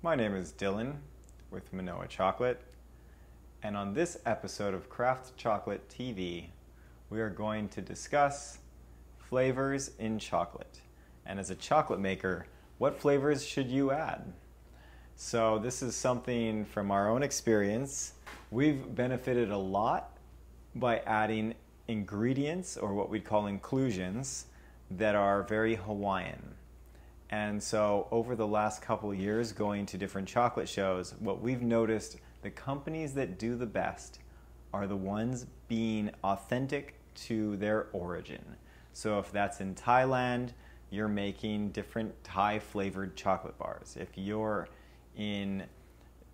My name is Dylan with Manoa Chocolate, and on this episode of Craft Chocolate TV, we are going to discuss flavors in chocolate. And as a chocolate maker, what flavors should you add? So, this is something from our own experience. We've benefited a lot by adding ingredients or what we'd call inclusions that are very Hawaiian. And so, over the last couple years, going to different chocolate shows, what we've noticed the companies that do the best are the ones being authentic to their origin. So, if that's in Thailand, you're making different Thai flavored chocolate bars. If you're in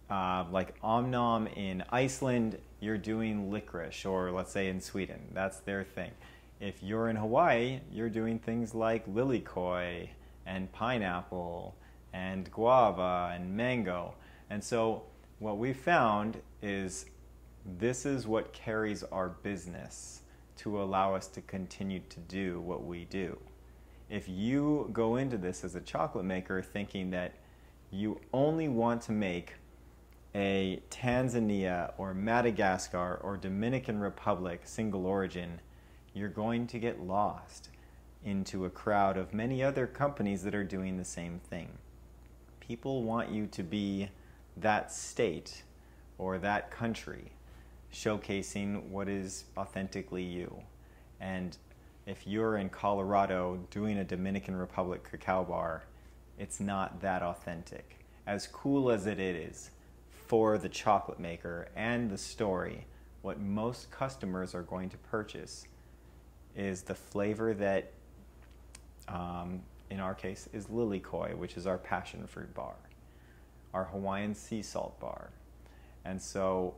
uh, like Omnom in Iceland, you're doing licorice, or let's say in Sweden, that's their thing. If you're in Hawaii, you're doing things like lilikoi and pineapple and guava and mango. And so, what we found is this is what carries our business to allow us to continue to do what we do. If you go into this as a chocolate maker thinking that you only want to make a Tanzania or Madagascar or Dominican Republic single origin, you're going to get lost into a crowd of many other companies that are doing the same thing. People want you to be that state or that country, showcasing what is authentically you. And if you're in Colorado doing a Dominican Republic cacao bar, it's not that authentic. As cool as it is for the chocolate maker and the story, what most customers are going to purchase is the flavor that, um, in our case, is lilikoi, which is our passion fruit bar, our Hawaiian sea salt bar. And so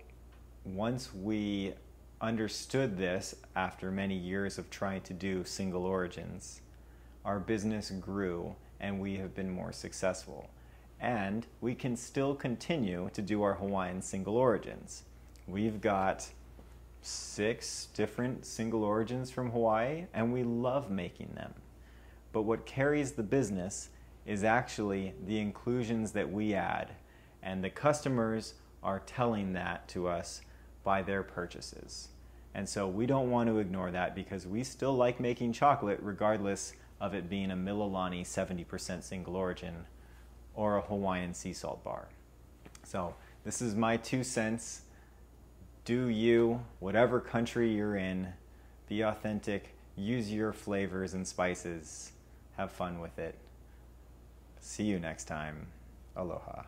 once we understood this after many years of trying to do single origins, our business grew and we have been more successful. And we can still continue to do our Hawaiian single origins. We've got six different single origins from Hawaii, and we love making them. But what carries the business is actually the inclusions that we add, and the customers are telling that to us by their purchases. And so we don't want to ignore that because we still like making chocolate regardless of it being a Mililani 70% single origin or a Hawaiian sea salt bar. So this is my two cents. Do you, whatever country you're in, be authentic, use your flavors and spices, have fun with it. See you next time. Aloha.